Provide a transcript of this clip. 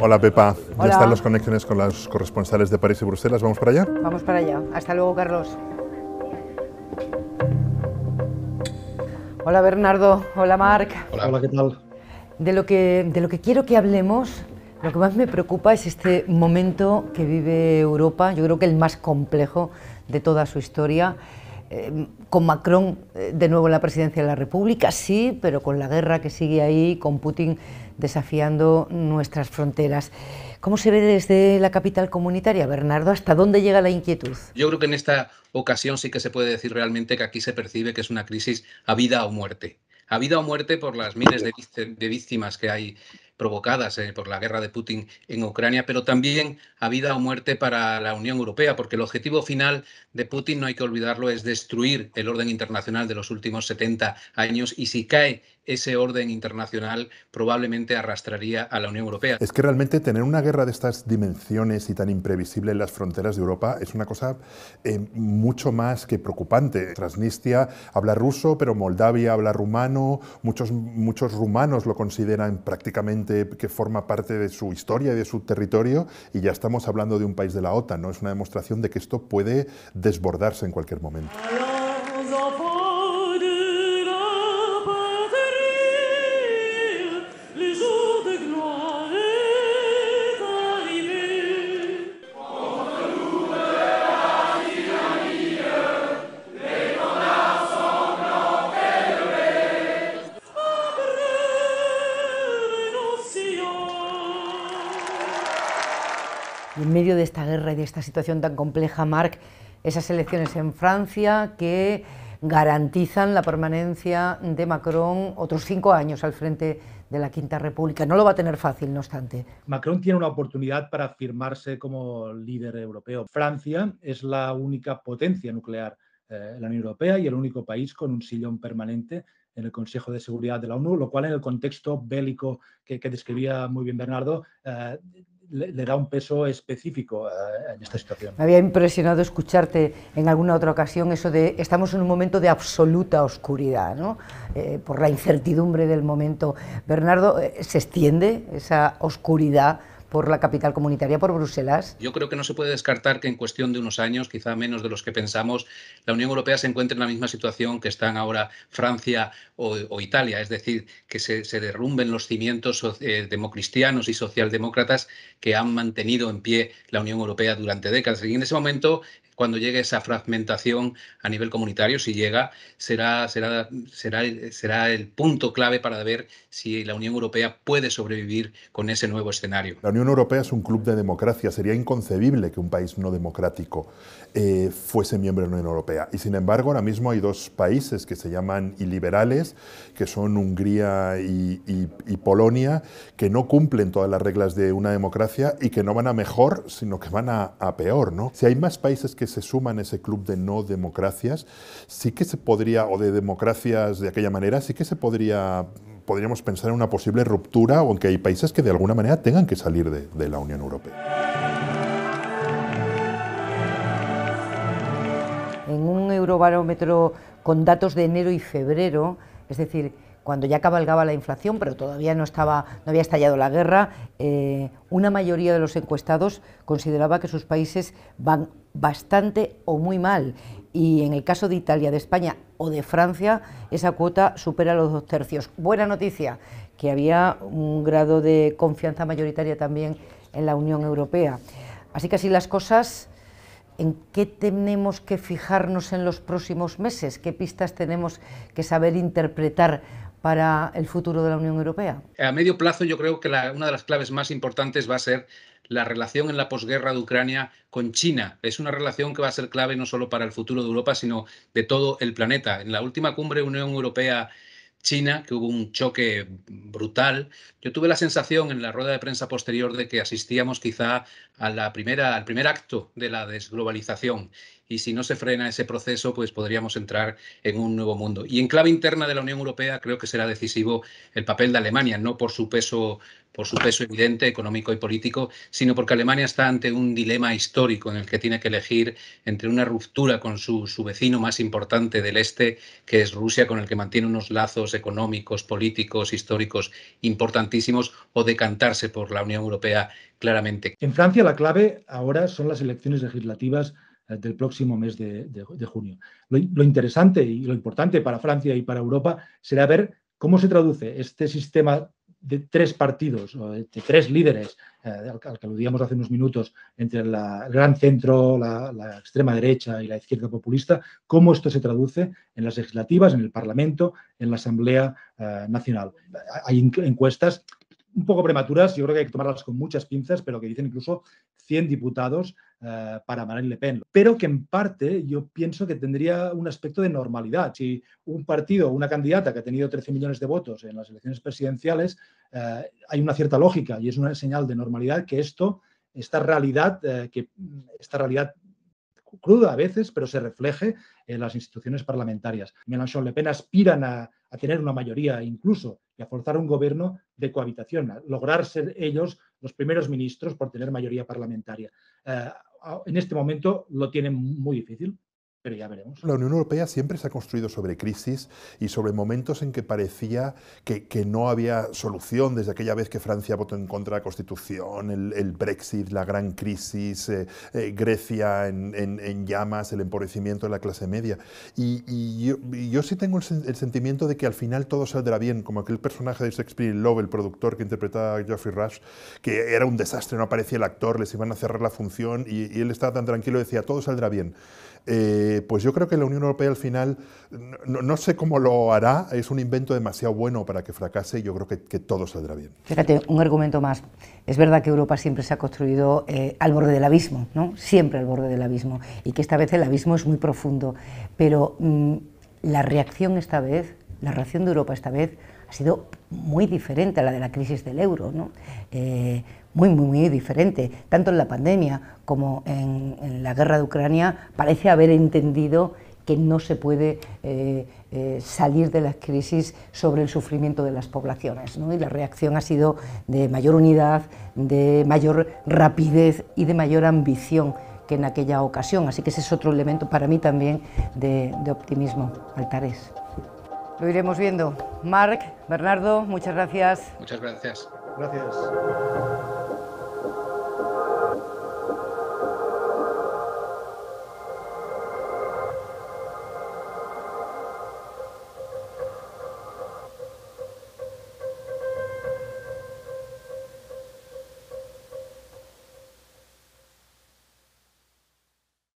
Hola Pepa, ya están las conexiones con los corresponsales de París y Bruselas. ¿Vamos para allá? Vamos para allá. Hasta luego, Carlos. Hola Bernardo, hola Marc. Hola. ¿qué tal? De lo, que, de lo que quiero que hablemos, lo que más me preocupa es este momento que vive Europa, yo creo que el más complejo de toda su historia. Eh, con Macron eh, de nuevo en la presidencia de la República, sí, pero con la guerra que sigue ahí, con Putin desafiando nuestras fronteras. ¿Cómo se ve desde la capital comunitaria, Bernardo? ¿Hasta dónde llega la inquietud? Yo creo que en esta ocasión sí que se puede decir realmente que aquí se percibe que es una crisis a vida o muerte. A vida o muerte por las miles de víctimas que hay provocadas eh, por la guerra de Putin en Ucrania, pero también a vida o muerte para la Unión Europea, porque el objetivo final de Putin, no hay que olvidarlo, es destruir el orden internacional de los últimos 70 años y si cae ese orden internacional probablemente arrastraría a la Unión Europea. Es que realmente tener una guerra de estas dimensiones y tan imprevisible en las fronteras de Europa es una cosa eh, mucho más que preocupante. Transnistria habla ruso, pero Moldavia habla rumano, muchos, muchos rumanos lo consideran prácticamente que forma parte de su historia y de su territorio y ya estamos hablando de un país de la OTAN, ¿no? Es una demostración de que esto puede desbordarse en cualquier momento. En medio de esta guerra y de esta situación tan compleja, Marc, esas elecciones en Francia que garantizan la permanencia de Macron otros cinco años al frente de la Quinta República. No lo va a tener fácil, no obstante. Macron tiene una oportunidad para afirmarse como líder europeo. Francia es la única potencia nuclear eh, en la Unión Europea y el único país con un sillón permanente en el Consejo de Seguridad de la ONU, lo cual en el contexto bélico que, describía muy bien Bernardo, eh, le, da un peso específico en esta situación. Me había impresionado escucharte en alguna otra ocasión eso de estamos en un momento de absoluta oscuridad, ¿no? Eh, por la incertidumbre del momento. Bernardo, eh, ¿se extiende esa oscuridad por la capital comunitaria, por Bruselas? Yo creo que no se puede descartar que en cuestión de unos años, quizá menos de los que pensamos, la Unión Europea se encuentre en la misma situación que están ahora Francia o, Italia, es decir, que se, derrumben los cimientos eh, democristianos y socialdemócratas que han mantenido en pie la Unión Europea durante décadas. Y en ese momento cuando llegue esa fragmentación a nivel comunitario, si llega, será, será, será, será el punto clave para ver si la Unión Europea puede sobrevivir con ese nuevo escenario. La Unión Europea es un club de democracia. Sería inconcebible que un país no democrático eh, fuese miembro de la Unión Europea. Y sin embargo, ahora mismo hay dos países que se llaman iliberales, que son Hungría y, Polonia, que no cumplen todas las reglas de una democracia y que no van a mejor, sino que van a, a peor. ¿no? Si hay más países que se suman ese club de no democracias, sí que se podría, o de democracias de aquella manera, sí que se podría podríamos pensar en una posible ruptura, aunque hay países que de alguna manera tengan que salir de, de la Unión Europea. En un eurobarómetro con datos de enero y febrero, es decir, cuando ya cabalgaba la inflación, pero todavía no, estaba, no había estallado la guerra, eh, una mayoría de los encuestados consideraba que sus países van bastante o muy mal. Y en el caso de Italia, de España o de Francia, esa cuota supera los dos tercios. Buena noticia, que había un grado de confianza mayoritaria también en la Unión Europea. Así que así las cosas, ¿en qué tenemos que fijarnos en los próximos meses? ¿Qué pistas tenemos que saber interpretar para el futuro de la Unión Europea? A medio plazo yo creo que una de las claves más importantes va a ser la relación en la posguerra de Ucrania con China. Es una relación que va a ser clave no solo para el futuro de Europa, sino de todo el planeta. En la última cumbre Unión Europea China, que hubo un choque brutal. Yo tuve la sensación en la rueda de prensa posterior de que asistíamos quizá al primer acto de la desglobalización y si no se frena ese proceso, pues podríamos entrar en un nuevo mundo. Y en clave interna de la Unión Europea creo que será decisivo el papel de Alemania, no por su peso por su peso evidente económico y político, sino porque Alemania está ante un dilema histórico en el que tiene que elegir entre una ruptura con su, su, vecino más importante del este, que es Rusia, con el que mantiene unos lazos económicos, políticos, históricos importantísimos, o decantarse por la Unión Europea claramente. En Francia la clave ahora son las elecciones legislativas del próximo mes de, junio. Lo, interesante y lo importante para Francia y para Europa será ver cómo se traduce este sistema de tres partidos, de, tres líderes, eh, al, que aludíamos hace unos minutos, entre el gran centro, la, la, extrema derecha y la izquierda populista, cómo esto se traduce en las legislativas, en el Parlamento, en la Asamblea eh, Nacional. Hay encuestas un poco prematuras, yo creo que hay que tomarlas con muchas pinzas, pero que dicen incluso 100 diputados uh, para Marine Le Pen, pero que en parte yo pienso que tendría un aspecto de normalidad. Si un partido, una candidata que ha tenido 13 millones de votos en las elecciones presidenciales, uh, hay una cierta lógica y es una señal de normalidad que esto, esta realidad, uh, que esta realidad cruda a veces, pero se refleje en las instituciones parlamentarias. Mélenchon Le Pen aspiran a, a tener una mayoría incluso y a forzar un gobierno de cohabitación, a lograr ser ellos los primeros ministros por tener mayoría parlamentaria. Eh, en este momento lo tienen muy difícil, pero ya veremos. La Unión Europea siempre se ha construido sobre crisis y sobre momentos en que parecía que, que no había solución, desde aquella vez que Francia votó en contra de la Constitución, el, el Brexit, la gran crisis, eh, eh, Grecia en, en, en, llamas, el empobrecimiento de la clase media. Y, y, yo, y yo, sí tengo el, el, sentimiento de que al final todo saldrá bien, como aquel personaje de Shakespeare Love, el productor que interpretaba a Geoffrey Rush, que era un desastre, no aparecía el actor, les iban a cerrar la función y, y él estaba tan tranquilo, decía, todo saldrá bien. Eh, pues yo creo que la Unión Europea al final, no, sé cómo lo hará, es un invento demasiado bueno para que fracase y yo creo que, que todo saldrá bien. Fíjate, un argumento más. Es verdad que Europa siempre se ha construido eh, al borde del abismo, ¿no? siempre al borde del abismo, y que esta vez el abismo es muy profundo, pero mmm, la reacción esta vez, la reacción de Europa esta vez ha sido muy diferente a la de la crisis del euro. ¿no? Eh, muy, muy, muy diferente. Tanto en la pandemia como en, en la guerra de Ucrania parece haber entendido que no se puede eh, eh, salir de las crisis sobre el sufrimiento de las poblaciones. ¿no? Y la reacción ha sido de mayor unidad, de mayor rapidez y de mayor ambición que en aquella ocasión. Así que ese es otro elemento para mí también de, de optimismo. Altares. Lo iremos viendo. Marc, Bernardo, muchas gracias. Muchas gracias. Gracias.